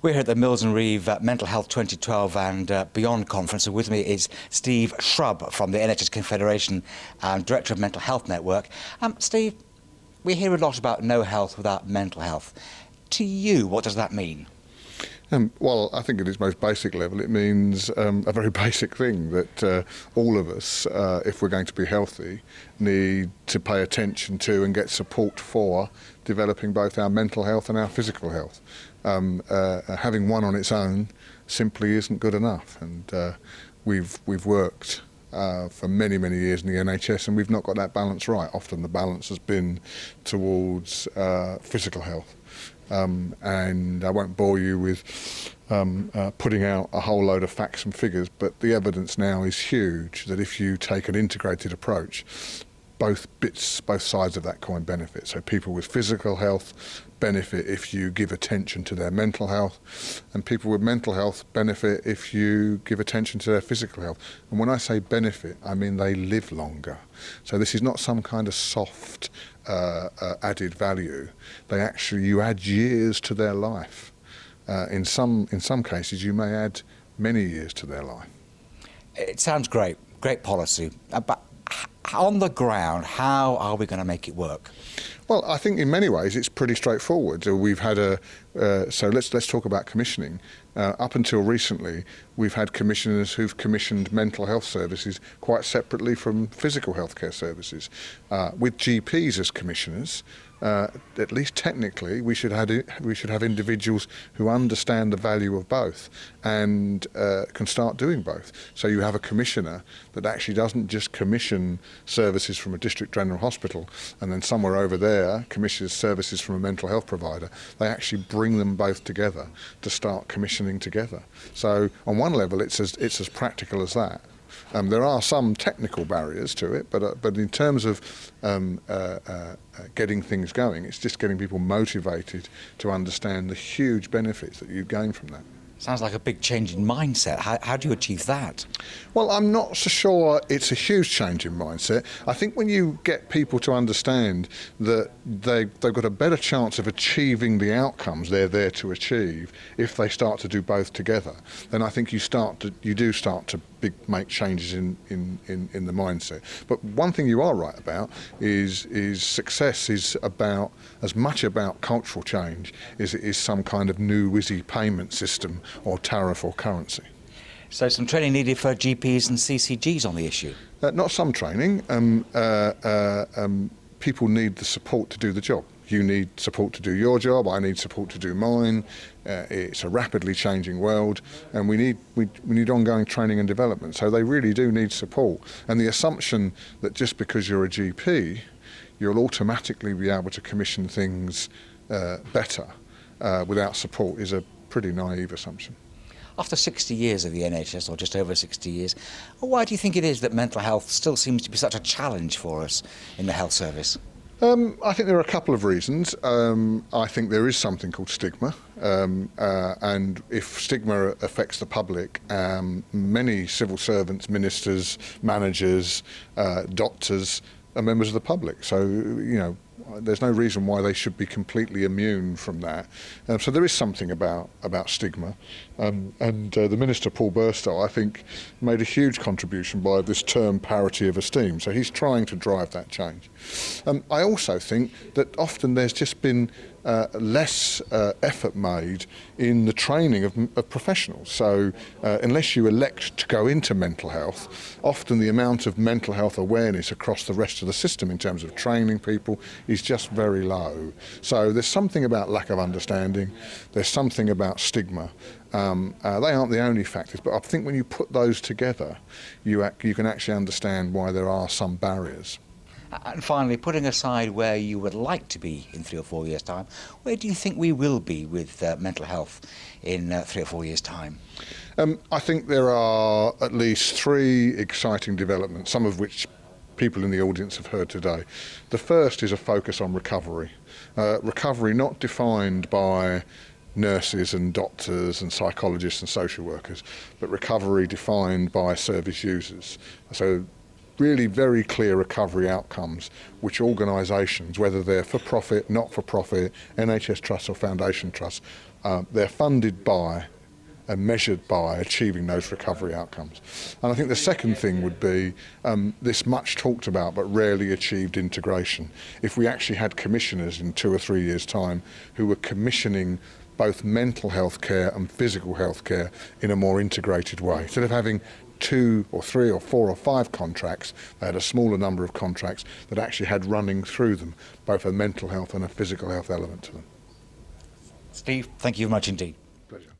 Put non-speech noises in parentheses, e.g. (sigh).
We're here at the Mills and Reeve uh, Mental Health 2012 and uh, Beyond conference, and with me is Steve Shrubb from the NHS Confederation and Director of Mental Health Network. Um, Steve, we hear a lot about no health without mental health. To you, what does that mean? Um, well, I think at its most basic level, it means um, a very (laughs) basic thing that uh, all of us, uh, if we're going to be healthy, need to pay attention to and get support for developing both our mental health and our physical health. Um, uh, having one on its own simply isn't good enough, and uh, we've we've worked uh, for many, many years in the NHS, and we've not got that balance right. Often the balance has been towards uh, physical health. Um, and I won't bore you with um, uh, putting out a whole load of facts and figures, but the evidence now is huge that if you take an integrated approach, both bits, both sides of that coin benefit. So people with physical health benefit if you give attention to their mental health, and people with mental health benefit if you give attention to their physical health. And when I say benefit, I mean they live longer. So this is not some kind of soft uh, uh, added value. They actually you add years to their life. Uh, in some in some cases, you may add many years to their life. It sounds great, great policy, uh, but on the ground, how are we going to make it work? Well, I think in many ways it's pretty straightforward. We've had a uh, so let's let's talk about commissioning. Uh, up until recently, we've had commissioners who've commissioned mental health services quite separately from physical healthcare services. Uh, with GPs as commissioners, uh, at least technically, we should have we should have individuals who understand the value of both and uh, can start doing both. So you have a commissioner that actually doesn't just commission services from a district general hospital and then somewhere over there commissions services from a mental health provider. They actually bring them both together to start commissioning together. So on one level, it's as it's as practical as that. Um, there are some technical barriers to it, but uh, but in terms of um, uh, uh, getting things going, it's just getting people motivated to understand the huge benefits that you gain from that. Sounds like a big change in mindset. How, how, do you achieve that? Well, I'm not so sure it's a huge change in mindset. I think when you get people to understand that they, they've got a better chance of achieving the outcomes they're there to achieve if they start to do both together, then I think you start to you do start to big make changes in, in, in, in the mindset. But one thing you are right about is is success is about as much about cultural change as it is some kind of new whizzy payment system or tariff or currency. So some training needed for GPs and CCGs on the issue? Uh, not some training. Um, uh, uh, um, people need the support to do the job. You need support to do your job. I need support to do mine. Uh, it's a rapidly changing world, and we need we, we need ongoing training and development. So they really do need support. And the assumption that just because you're a GP, you'll automatically be able to commission things uh, better uh, without support is a pretty naive assumption. After 60 years of the NHS, or just over 60 years, why do you think it is that mental health still seems to be such a challenge for us in the health service? Um, I think there are a couple of reasons. Um, I think there is something called stigma, um, uh, and if stigma affects the public, um, many civil servants, ministers, managers, uh, doctors are members of the public. So, you know, there's no reason why they should be completely immune from that. Um, so there is something about about stigma, um, and uh, the minister Paul Burstow, I think, made a huge contribution by this term parity of esteem. So he's trying to drive that change. Um, I also think that often there's just been uh, less uh, effort made in the training of, of professionals. So, uh, unless you elect to go into mental health, often the amount of mental health awareness across the rest of the system in terms of training people is just very low. So, there's something about lack of understanding, there's something about stigma. Um, uh, they aren't the only factors, but I think when you put those together, you, ac- you can actually understand why there are some barriers. And finally, putting aside where you would like to be in three or four years' time, where do you think we will be with uh, mental health in uh, three or four years' time? Um, I think there are at least three exciting developments, some of which people in the audience have heard today. The first is a focus on recovery. Uh, recovery not defined by nurses and doctors and psychologists and social workers, but recovery defined by service users. So really very clear recovery outcomes which organisations, whether they're for profit, not for profit, NHS trusts or foundation trusts, uh, they're funded by and measured by achieving those recovery outcomes. And I think the second thing would be um, this much talked about but rarely achieved integration. If we actually had commissioners in two or three years' time who were commissioning both mental health care and physical health care in a more integrated way, instead of having two or three or four or five contracts, they had a smaller number of contracts that actually had running through them both a mental health and a physical health element to them. Steve, thank you very much indeed. Pleasure.